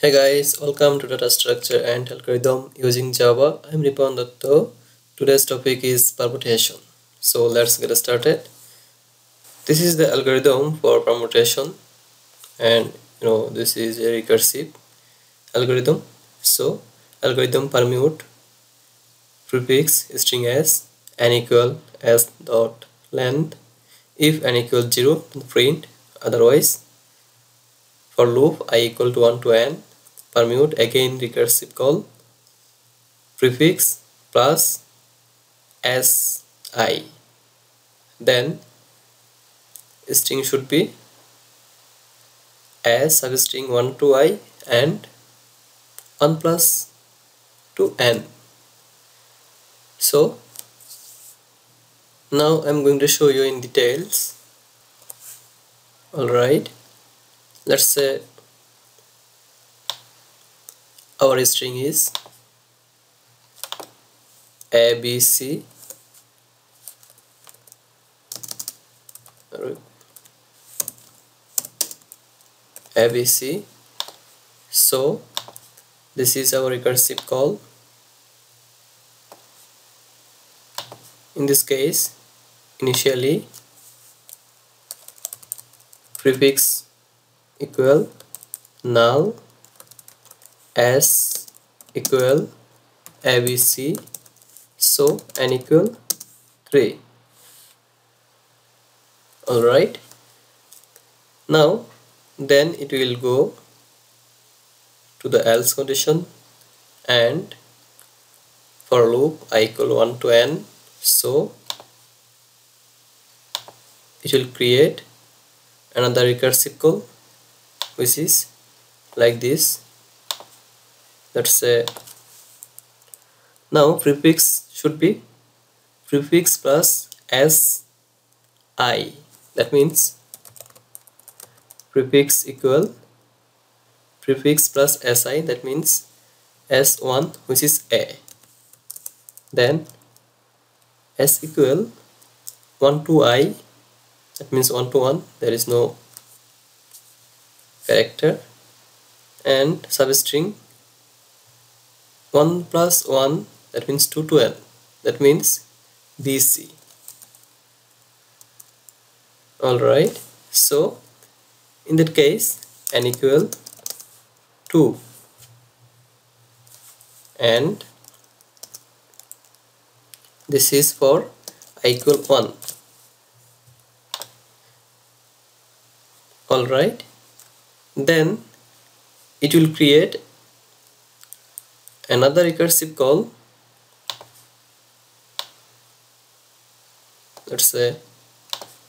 Hey guys, welcome to data structure and algorithm using Java. I'm Ripon Datta. Today's topic is permutation. So let's get started. This is the algorithm for permutation and you know this is a recursive algorithm. So algorithm permute prefix string s n equal s dot length if n equals 0 print otherwise for loop i equal to 1 to n permute again recursive call prefix plus si then string should be as substring 1 to i and 1 plus to n. So now I'm going to show you in details. Alright let's say our string is ABC ABC so this is our recursive call in this case initially prefix equal null s equal abc so n equal 3 alright now then it will go to the else condition and for loop i equal 1 to n so it will create another recursive call which is like this. Let's say now prefix should be prefix plus s i. That means prefix equal prefix plus si that means s1 which is a. Then s equal 1 to i that means 1 to 1 there is no character and substring 1 plus 1 that means 2 to n that means bc alright so in that case n equal 2 and this is for i equal 1 alright then it will create another recursive call. Let's say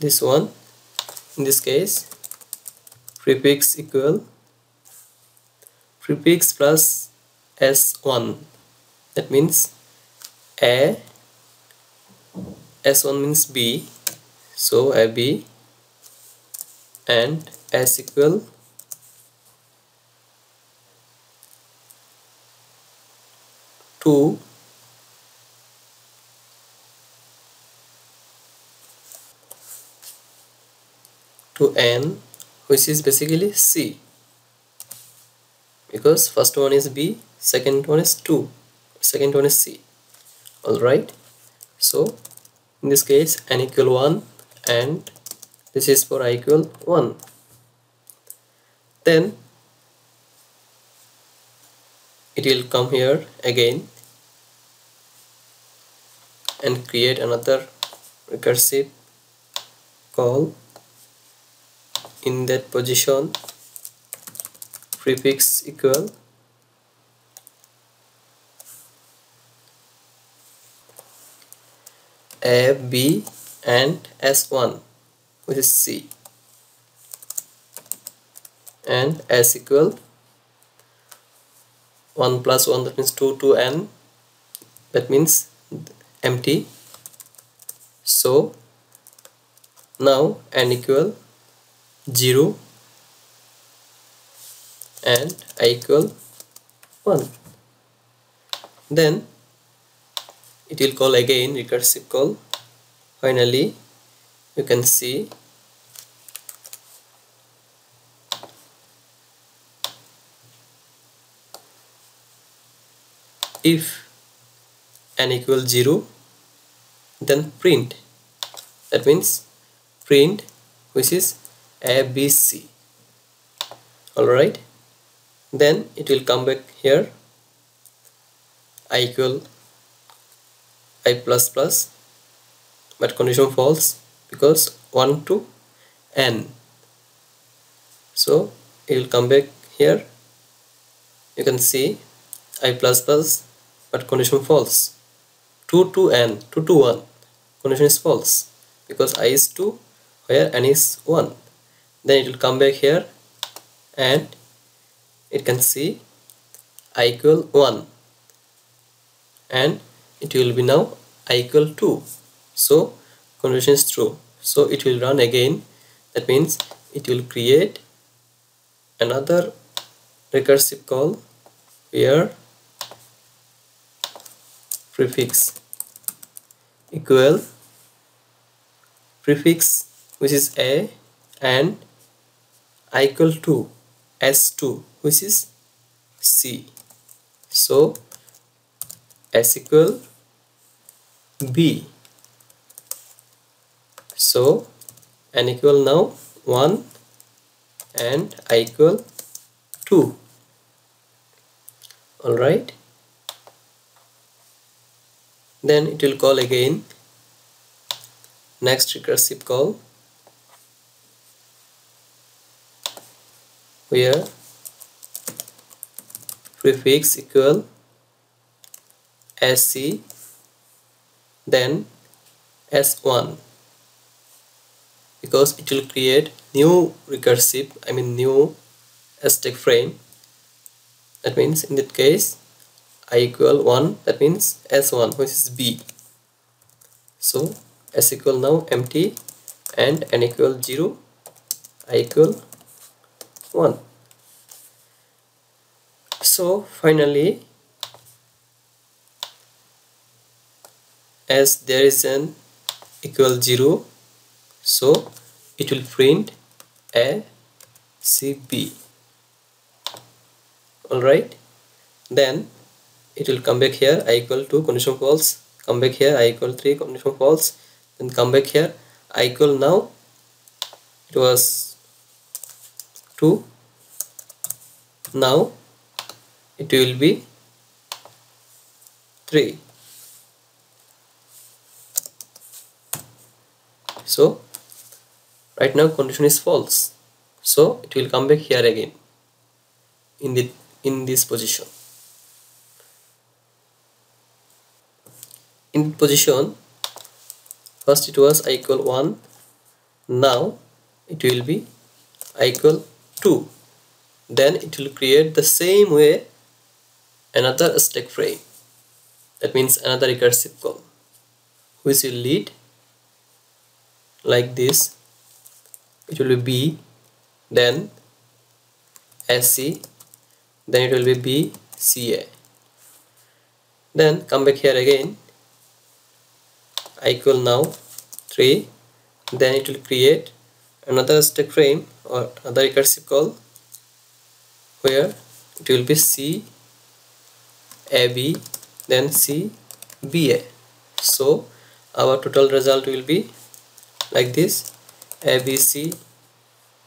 this one. In this case prefix equal prefix plus s1 that means a s1 means b. So a b and s equal two to n which is basically c. Because first one is b second one is 2 second one is c. Alright? So in this case n equal 1 and this is for i equal 1 then it will come here again and create another recursive call in that position. prefix equal. A b and s1 which is C. And S equal. 1 plus 1 that means 2 to n. That means empty. So now n equal 0 and i equal 1 then it will call again recursive call. Finally you can see if n equals 0 then print. That means print which is abc alright. Then it will come back here. I equal i plus plus but condition false because 1 to n. So it will come back here. You can see i plus plus but condition false 2 to n 2 to 1 condition is false because i is 2 where n is 1 then it will come back here and it can see i equal 1 and it will be now i equal 2 so condition is true. So it will run again. That means it will create another recursive call where prefix equal prefix which is a and i equal to s2 which is c. So s equal b. So n equal now 1 and i equal 2 alright then it will call again. Next recursive call. Where prefix equal sc then s1 because it will create new recursive I mean new stack frame. That means in that case i equal 1 that means s1 which is b. So s equal now empty and n equal 0 i equal 1 so finally as there is an equal 0 so it will print a cb alright? Then it will come back here i equal to condition false come back here i equal 3 condition false then come back here i equal now it was 2 now it will be 3 so right now condition is false. So it will come back here again in the in this position in position. First it was i equal 1 now it will be i equal 2 then it will create the same way another stack frame. That means another recursive call which will lead like this. It will be b then sc then it will be b ca then come back here again equal now 3 then it will create another stack frame or another recursive call where it will be C A B then C B A. So our total result will be like this. A B C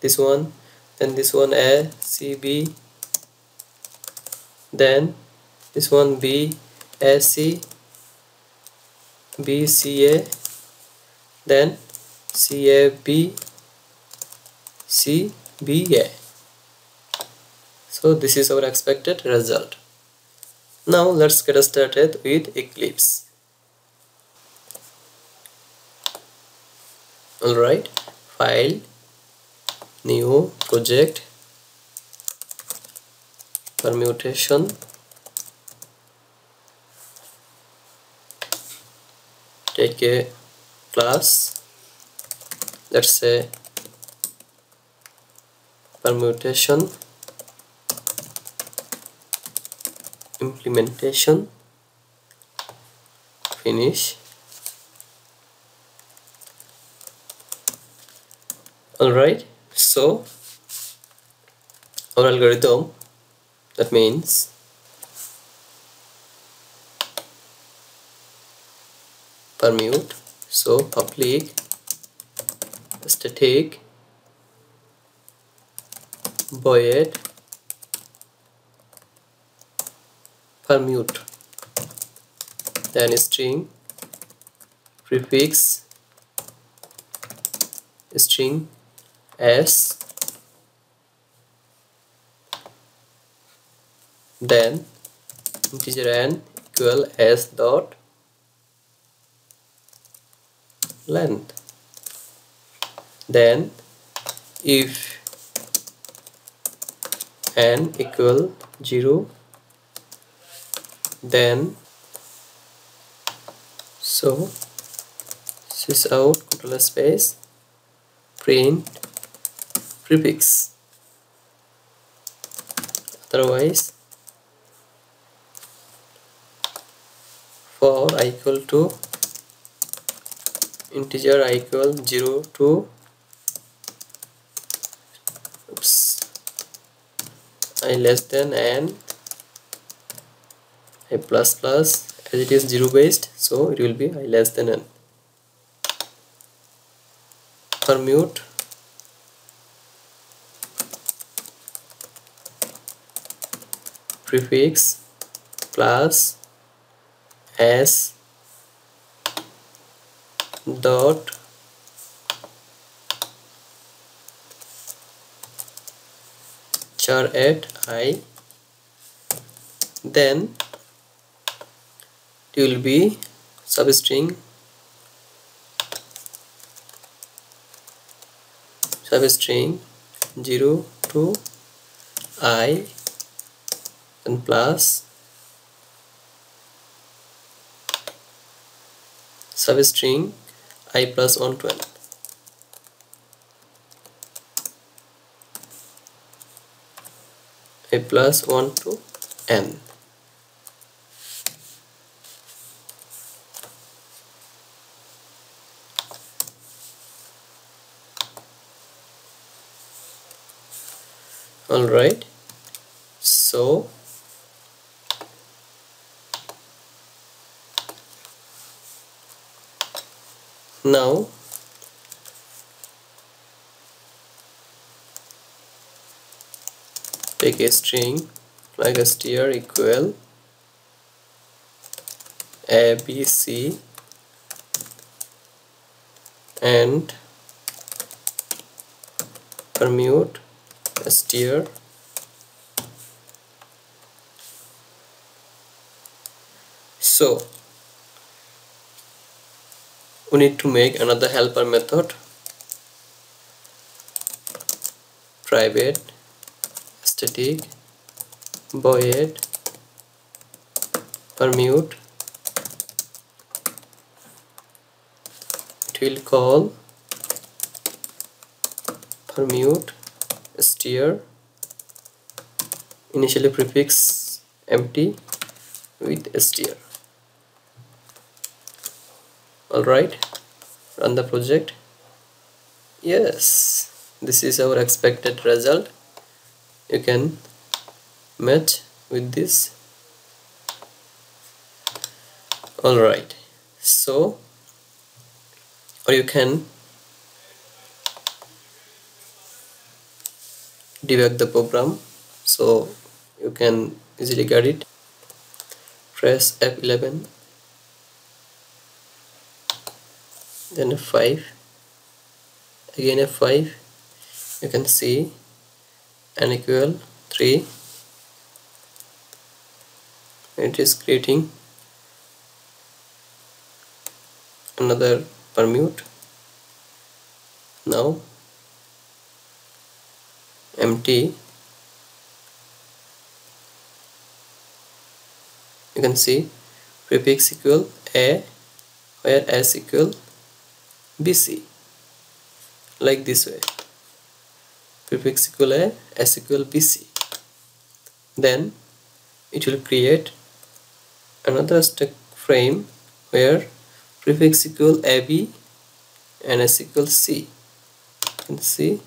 this one then this one A C B then this one B A C BCA then CAB CBA so this is our expected result. Now let's get started with Eclipse. Alright file new project permutation take a class let's say permutation implementation finish alright so our algorithm that means permute so public. Static void permute. Then string. Prefix. String. S. Then integer n equal s dot length. Then if n equal 0 then so sys out control space print prefix. Otherwise for i equal to integer i equal 0 to oops i less than n i plus plus as it is 0 based so it will be i less than n. Permute. Prefix plus s dot char at i then it will be substring substring 0 to i and plus substring i plus 1 to n. i plus 1 to n. Alright, so now take a string like a str equal a b c and permute steer. So we need to make another helper method. Private. Static void. Permute. It will call. Permute. Str initially prefix empty with str alright run the project. Yes this is our expected result. You can match with this. Alright so or you can debug the program. So you can easily get it. Press F11 then f5 again f5 you can see. N equal 3 it is creating another permute. Now empty. You can see. Prefix equal a where s equal BC like this way. Prefix equal A S equal BC then it will create another stack frame where prefix equal AB and S equal C. And see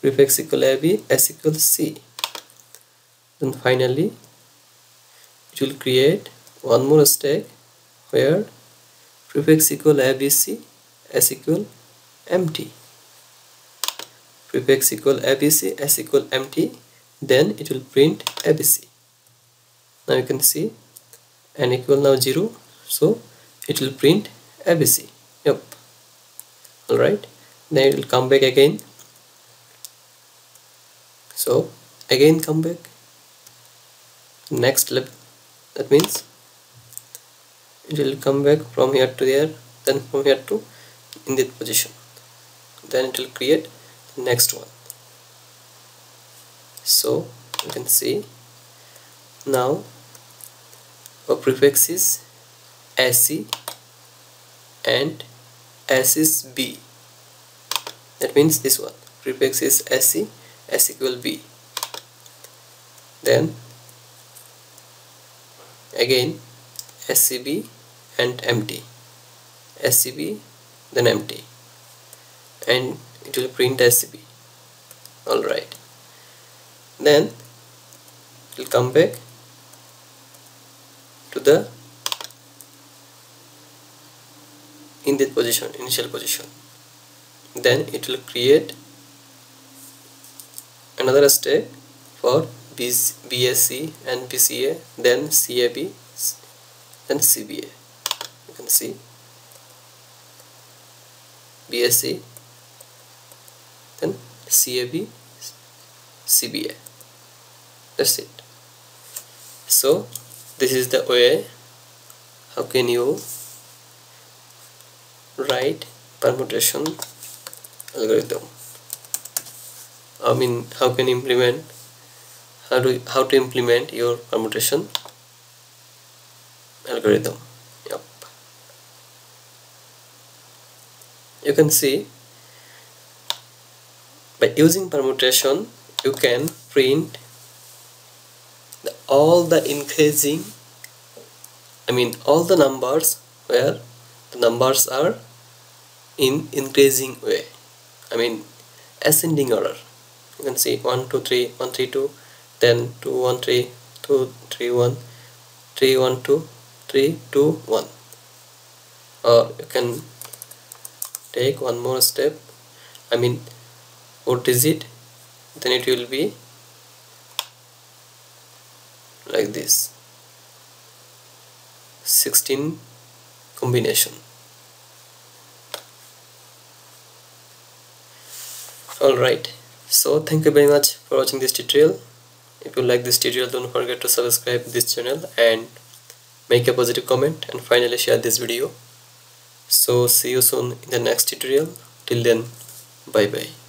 prefix equal AB S equal C. Then finally it will create one more stack where prefix equal abc s equal empty prefix equal abc s equal empty then it will print abc now you can see n equal now 0 so it will print abc yep alright then it will come back again. So again come back. Next level that means it will come back from here to there then from here to in this position. Then it will create the next one. So you can see now our prefix is SC and S is B. That means this one. Prefix is SC S equal B. Then again SCB and empty SCB then empty. And it will print SCB alright. Then it will come back to the in this position initial position. Then it will create another step for BSc and BCA then CAB then CBA you can see BSc then CAB CBA that's it. So this is the way how can you write permutation algorithm? I mean how can implement how to how to implement your permutation algorithm yep you can see by using permutation you can print the, all the increasing I mean all the numbers where the numbers are in increasing way. I mean ascending order. You can see 1 2 3 1 3 2 then 2 1 3 2 3 1 3 1 2 3 2 1 or you can take one more step. I mean what is it? Then it will be like this. 16 combination. Alright so thank you very much for watching this tutorial. If you like this tutorial don't forget to subscribe this channel and make a positive comment and finally share this video so see you soon in the next tutorial. Till then bye bye